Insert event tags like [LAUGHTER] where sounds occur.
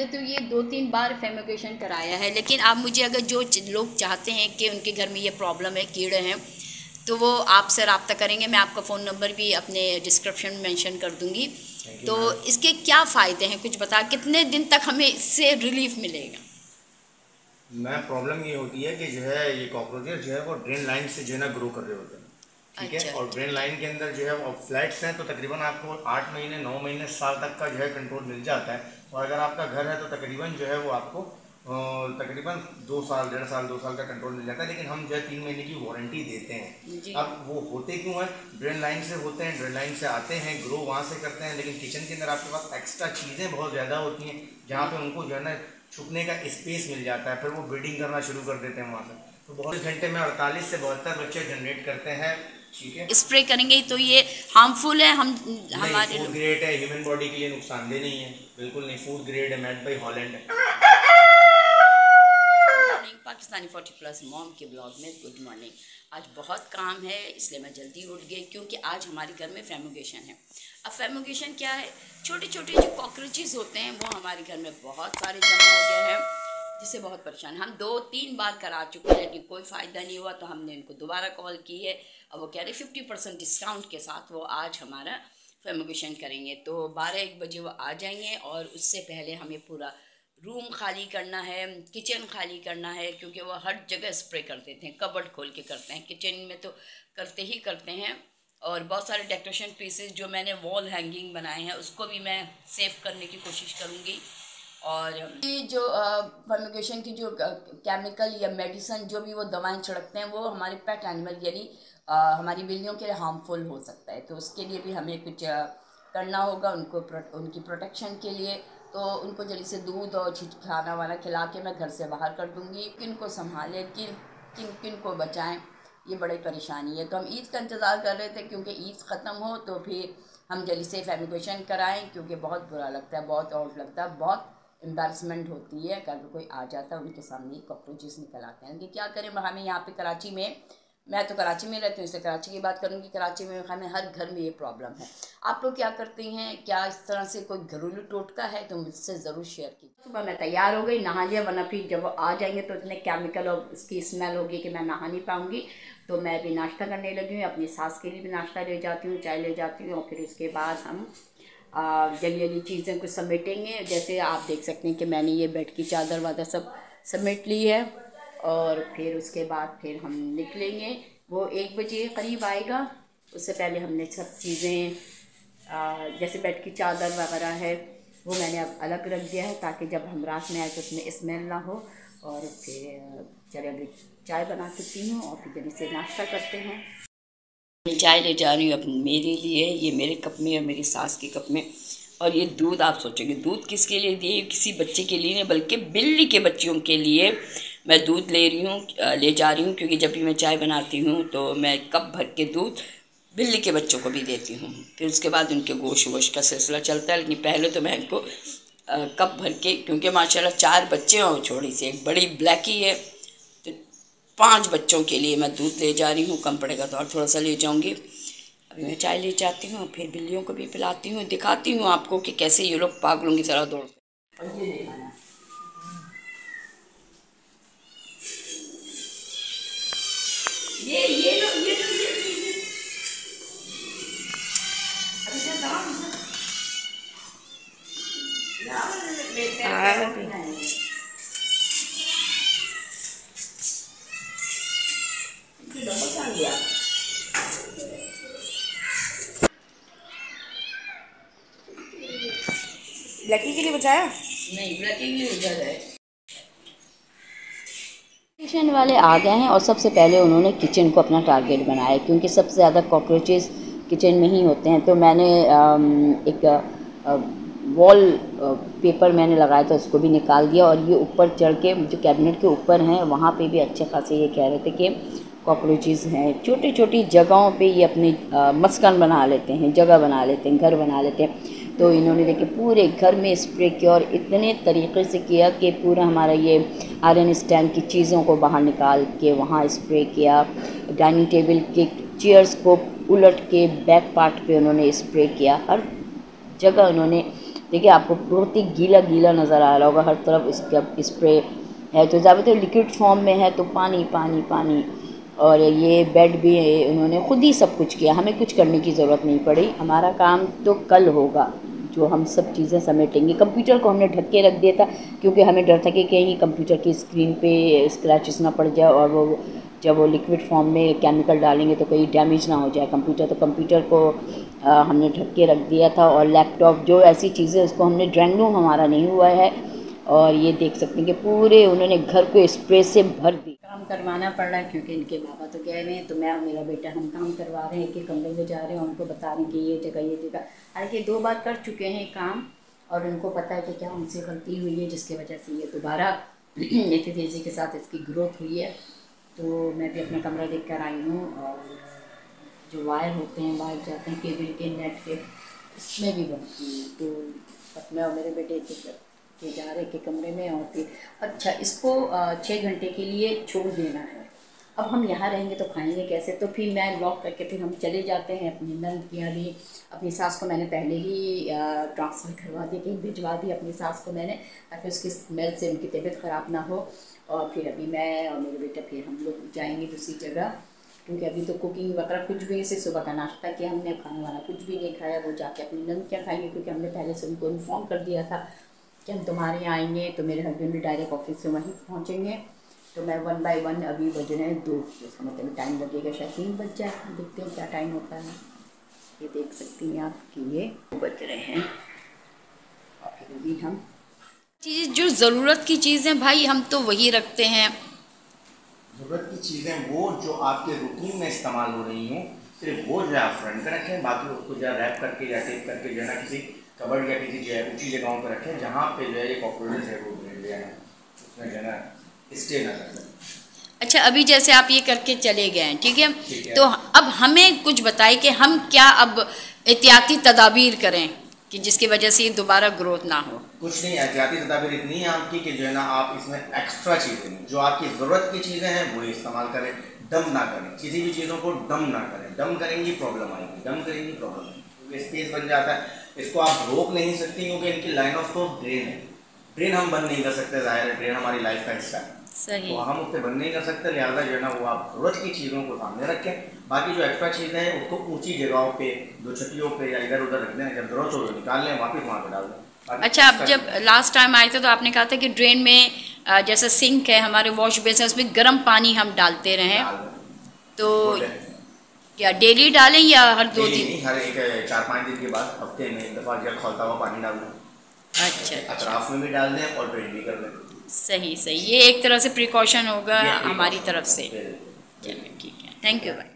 हमने तो ये दो तीन बार फेमिकेशन कराया है लेकिन आप मुझे अगर जो लोग चाहते हैं कि उनके घर में ये प्रॉब्लम है कीड़े हैं तो वो आपसे रबता करेंगे मैं आपका फ़ोन नंबर भी अपने डिस्क्रिप्शन में मेंशन कर दूँगी। तो इसके क्या फ़ायदे हैं कुछ बता कितने दिन तक हमें इससे रिलीफ मिलेगा? मैं प्रॉब्लम ये होती है कि जो है ये कॉकरोचेस जो है वो ड्रेन लाइन से जो है ना ग्रो कर रहे होते हैं। ठीक अच्छा, है और ड्रेन लाइन के अंदर जो है वो फ्लैट्स हैं तो तकरीबन आपको आठ महीने नौ महीने साल तक का जो है कंट्रोल मिल जाता है। और अगर आपका घर है तो तकरीबन जो है वो आपको तकरीबन दो साल डेढ़ साल दो साल का कंट्रोल मिल जाता है लेकिन हम जो है तीन महीने की वारंटी देते हैं। अब वो होते क्यों हैं? ड्रेन लाइन से होते हैं ड्रेन लाइन से आते हैं ग्रो वहाँ से करते हैं लेकिन किचन के अंदर आपके पास एक्स्ट्रा चीज़ें बहुत ज़्यादा होती हैं जहाँ पे उनको जो है ना छुपने का स्पेस मिल जाता है फिर वो ब्रीडिंग करना शुरू कर देते हैं वहाँ से। तो बहुत घंटे में अड़तालीस से बहत्तर बच्चे जनरेट करते हैं है स्प्रे करेंगे तो ये हार्मफुल है हम हमारे फ़ूड ग्रेड है ह्यूमन बॉडी के लिए नुकसानदेह नहीं है। बिल्कुल नहीं फ़ूड ग्रेड है made by Holland morning Pakistani forty plus mom के ब्लॉग में गुड मॉर्निंग आज बहुत काम है इसलिए मैं जल्दी उठ गई क्योंकि आज हमारे घर में फेमोगेशन है। अब फेमोगेशन क्या है? छोटे छोटे जो कॉकरोचेज होते हैं वो हमारे घर में बहुत सारे जमा हो गए हैं। जिससे बहुत परेशान हम दो तीन बार करा चुके हैं लेकिन कोई फ़ायदा नहीं हुआ तो हमने इनको दोबारा कॉल की है। अब वो कह रहे फिफ्टी परसेंट डिस्काउंट के साथ वो आज हमारा फेमोगेशन करेंगे। तो बारह एक बजे वो आ जाएँगे और उससे पहले हमें पूरा रूम खाली करना है किचन खाली करना है, क्योंकि वो हर जगह स्प्रे कर देते हैं कबर्ड खोल के करते हैं। किचन में तो करते ही करते हैं और बहुत सारे डेकोरेशन पीसेस जो मैंने वॉल हैंगिंग बनाए हैं, उसको भी मैं सेव करने की कोशिश करूँगी। और ये जो फर्मिगेशन की जो केमिकल या मेडिसन जो भी वो दवाएँ छिड़कते हैं, वो हमारे पेट एनिमल यानी हमारी बिल्लियों के लिए हार्मफुल हो सकता है। तो उसके लिए भी हमें कुछ करना होगा उनको उनकी प्रोटेक्शन के लिए। तो उनको जल्दी से दूध और खाना वाना खिला के मैं घर से बाहर कर दूँगी। किन को संभालें, किन किन किन को बचाएँ, ये बड़ी परेशानी है। तो हम ईद का इंतज़ार कर रहे थे, क्योंकि ईद ख़त्म हो तो फिर हम जल्दी से फेमिगेशन कराएँ, क्योंकि बहुत बुरा लगता है, बहुत आउट लगता है, बहुत एम्बेरसमेंट होती है अगर कोई आ जाता है, उनके सामने कॉकरोचेस निकल आते हैं। क्या करें? हमें यहाँ पे कराची में, मैं तो कराची में रहती हूँ इससे कराची की बात करूँगी, कराची में हमें हर घर में ये प्रॉब्लम है। आप लोग क्या करते हैं? क्या इस तरह से कोई घरेलू टोटका है? तो मुझसे ज़रूर शेयर कीजिए। सुबह मैं तैयार हो गई, नहा लिया, वरना फिर जब आ जाएँगे तो इतने केमिकल और उसकी स्मेल होगी कि मैं नहा नहीं पाऊँगी। तो मैं भी नाश्ता करने लगी हूँ, अपनी सास के लिए भी नाश्ता ले जाती हूँ, चाय ले जाती हूँ, और फिर उसके बाद हम जली जली चीज़ें कुछ समेटेंगे जैसे आप देख सकते हैं कि मैंने ये बेड की चादर वादर सब समेट ली है। और फिर उसके बाद फिर हम निकलेंगे। वो एक बजे करीब आएगा। उससे पहले हमने सब चीज़ें जैसे बेड की चादर वगैरह है, वो मैंने अब अलग रख दिया है ताकि जब हम रात में आए तो उसमें स्मेल ना हो। और फिर चले अभी चाय बना सकती हूँ और फिर जल्दी से नाश्ता करते हैं। मैं चाय ले जा रही हूँ, अपने मेरे लिए, ये मेरे कप में और मेरी सास के कप में। और ये दूध आप सोचोगे, दूध किसके लिए दिए? किसी बच्चे के लिए नहीं, बल्कि बिल्ली के बच्चों के लिए मैं दूध ले रही हूँ ले जा रही हूँ, क्योंकि जब भी मैं चाय बनाती हूँ तो मैं कप भर के दूध बिल्ली के बच्चों को भी देती हूँ। फिर उसके बाद उनके गोश वोश का सिलसिला चलता है, लेकिन पहले तो मैं इनको कप भर के, क्योंकि माशाल्लाह चार बच्चे हैं और छोड़ी सी, एक बड़ी, ब्लैकी है। पाँच बच्चों के लिए मैं दूध ले जा रही हूँ, कम पड़ेगा तो और थोड़ा सा ले जाऊँगी। अभी मैं चाय ले जाती हूँ, फिर बिल्लियों को भी पिलाती हूँ, दिखाती हूँ आपको कि कैसे ये लोग पागलों की तरह दौड़ ये ये लो ये लो। ये ब्लैकी के लिए बचाया? नहीं ब्लैकी के लिए बचा है किचन वाले आ गए हैं और सबसे पहले उन्होंने किचन को अपना टारगेट बनाया क्योंकि सबसे ज़्यादा कॉकरोचेज़ किचन में ही होते हैं। तो मैंने एक वॉल पेपर मैंने लगाया था उसको भी निकाल दिया और ये ऊपर चढ़ के जो कैबिनेट के ऊपर हैं वहाँ पे भी अच्छे खासे ये कह रहे थे कि कॉकरोचेज़ हैं। छोटी छोटी जगहों पे ये अपनी मस्कन बना लेते हैं जगह बना लेते हैं घर बना लेते हैं। तो इन्होंने देखे पूरे घर में स्प्रे किया और इतने तरीके से किया कि पूरा हमारा ये आयरन स्टैंड की चीज़ों को बाहर निकाल के वहाँ स्प्रे किया। डाइनिंग टेबल के चेयर्स को उलट के बैक पार्ट पे उन्होंने स्प्रे किया। हर जगह उन्होंने देखिए आपको बहुत ही गीला गीला नज़र आ रहा होगा हर तरफ़ इसका स्प्रे है। तो ज़्यादातर लिक्विड फॉर्म में है तो पानी पानी पानी और ये बेड भी उन्होंने ख़ुद ही सब कुछ किया। हमें कुछ करने की ज़रूरत नहीं पड़ी। हमारा काम तो कल होगा। जो हम सब चीज़ें समेटेंगे। कंप्यूटर को हमने ढक के रख दिया था क्योंकि हमें डर था कि कहीं कंप्यूटर की स्क्रीन पे स्क्रैचेस ना पड़ जाए और वो जब वो लिक्विड फॉर्म में केमिकल डालेंगे तो कहीं डैमेज ना हो जाए। कंप्यूटर तो कंप्यूटर को आ, हमने ढक के रख दिया था और लैपटॉप जो ऐसी चीज़ें उसको हमने ड्राइंग रूम हमारा नहीं हुआ है। और ये देख सकते हैं कि पूरे उन्होंने घर को स्प्रे से भर दी काम करवाना पड़ रहा है क्योंकि इनके बाबा तो गए हुए हैं तो मैं और मेरा बेटा हम काम करवा रहे हैं कि कमरे में जा रहे हैं, उनको बता रहे हैं कि ये जगह ये जगह। हालाँकि दो बार कर चुके हैं काम, और उनको पता है कि क्या उनसे गलती हुई है, जिसकी वजह से ये दोबारा [CLEARS THROAT] इतनी तेज़ी के साथ इसकी ग्रोथ हुई है। तो मैं भी अपना कमरा देख कर आई हूँ, और जो वायर होते हैं वायर जाते हैं, केबल के नेट के उसमें भी बनती हैं। तो मैं और मेरे बेटे के जा रहे के कमरे में और फिर अच्छा इसको छः घंटे के लिए छोड़ देना है। अब हम यहाँ रहेंगे तो खाएँगे कैसे? तो फिर मैं लॉक करके फिर हम चले जाते हैं अपनी नंद के यहाँ भी। अपनी सास को मैंने पहले ही ट्रांसफ़र करवा दिया, कहीं भिजवा दी अपनी सास को मैंने, ताकि उसकी स्मेल से उनकी तबीयत ख़राब ना हो। और फिर अभी मैं और मेरे बेटा फिर हम लोग जाएँगे दूसरी जगह, क्योंकि अभी तो कुकिंग वगैरह कुछ भी ऐसे सुबह का नाश्ता किया हमने, खाने वाला कुछ भी नहीं खाया, वो जाके अपनी नंद क्या खाएँगे, क्योंकि हमने पहले से उनको इन्फॉर्म कर दिया था। कि हम तुम्हारे यहाँ आएँगे तो मेरे हस्बैंड भी डायरेक्ट ऑफ़िस से वहीं पहुँचेंगे। तो मैं वन बाय वन अभी बज रहे हैं, दो इसका मतलब टाइम लगेगा, शायद तीन बज जाए। देखते हैं क्या टाइम होता है। ये देख सकती हैं आप कि ये बज रहे हैं। और अभी हम चीज़, जो ज़रूरत की चीज़ें भाई, हम तो वही रखते हैं। ज़रूरत की चीज़ें वो, जो आपके रूटीन में इस्तेमाल हो रही हूँ सिर्फ़ वो जो है आप फ्रंट पे रखें बाकी उसको जो है रैप करके या टेप करके जो है ना किसी कबड़ या किसी जो है ऊँची जगहों पर रखें जहाँ पे जो है ये कॉकरोचेज है वो जो है उसमें जो है ना स्टे ना कर अच्छा अभी जैसे आप ये करके चले गए हैं ठीक है? तो अब हमें कुछ बताए कि हम क्या अब एहतियाती तदाबीर करें कि जिसकी वजह से ये दोबारा ग्रोथ ना हो। कुछ नहीं एहतियाती तदाबीर इतनी है आपकी कि जो है ना आप इसमें एक्स्ट्रा चीज़ें जो आपकी ज़रूरत की चीज़ें हैं वही इस्तेमाल करें। डम ना करें। किसी भी चीज़ों को डम ना करें। डम करेंगी प्रॉब्लम आएगी डम करेंगी प्रॉब्लम आएगी। क्योंकि स्पेस बन जाता है। इसको आप रोक नहीं सकती क्योंकि इनकी लाइन ऑफ़ सोर्स ड्रेन है। ड्रेन हम बंद नहीं कर सकते ज़ाहिर है ड्रेन हमारी लाइफ का हिस्सा है। सही। तो हम उससे बंद नहीं कर सकते लिहाजा जो है ना वो आप ज़रूरत की चीज़ों को सामने रखें। बाकी जो एक्स्ट्रा चीज़ें हैं उसको ऊँची जगहों पे दो छटियों पे या इधर उधर रख दें। जब ज़रूरत हो तो निकाल लें वापस वहाँ पे डाल दें। अच्छा अब जब लास्ट टाइम आए थे तो आपने कहा था कि ड्रेन में जैसे सिंक है हमारे वॉश बेसिन उसमें गर्म पानी हम डालते रहें। तो या डेली डालें या हर दो दिन? हर एक चार पाँच दिन के बाद हफ़्ते में एक दफ़ा जब खोलता हुआ पानी डाल दें। अच्छा अतराफ में भी डाल दें और ड्रेन भी कर दें। सही सही। ये एक तरह से प्रिकॉशन होगा हमारी तरफ़ से। चलिए ठीक है। थैंक यू भाई